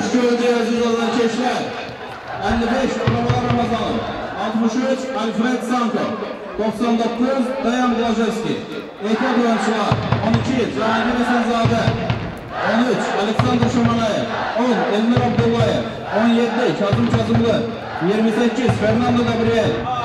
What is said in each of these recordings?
Geldi Aziz olan Çeşmer. 55 Ramazan Ramazanov. 63 Alfred Sanko. 99 Dayan Blajevski. Ehtiyat oyuncular 12 Cahangir Esenzade. 13 Aleksandr Şomanayev. 10 Elmir Abdullayev. 17 Kazım Kazımlı. 28 Fernando Gabriel.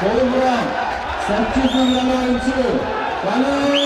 고등부랑 사치선 나라 인출 가는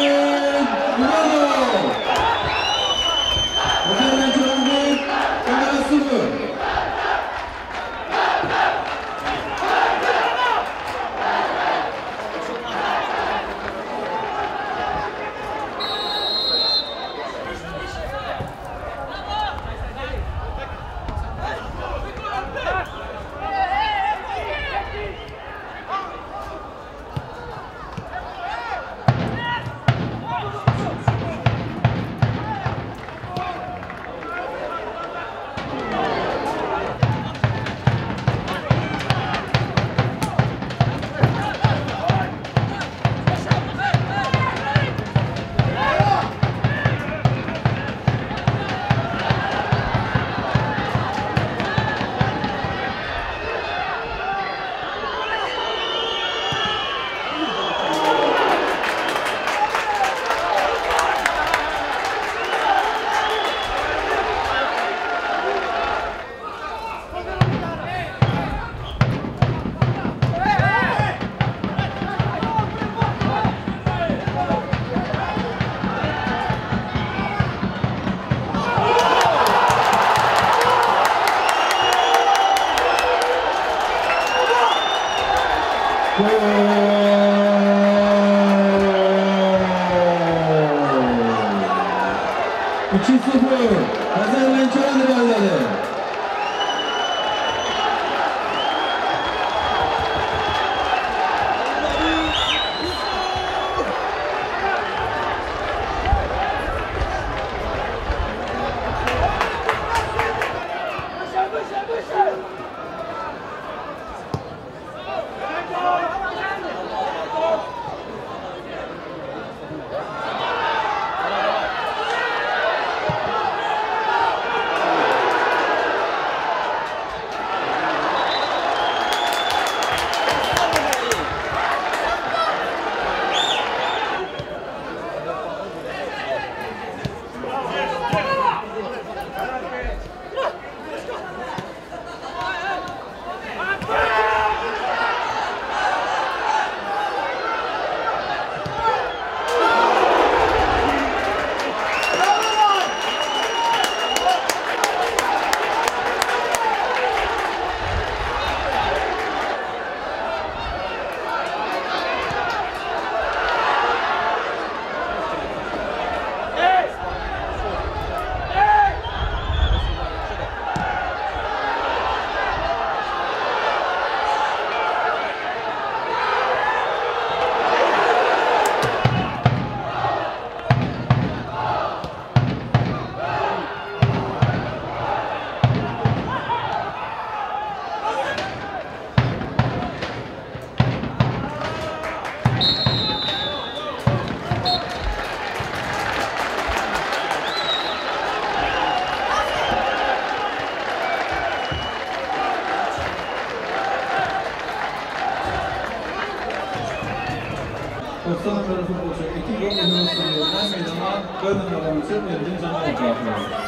Hastalıkları futbolcu 2 yıl Yunanistan'da meydana Kadın Aramızı Elgin Can Olacağı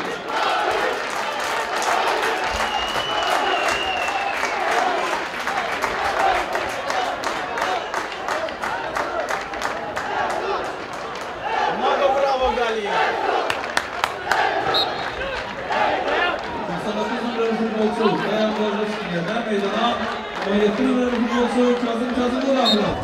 futbolçu Dayan Borjovski'ye meydana 17 nömrəli futbolçu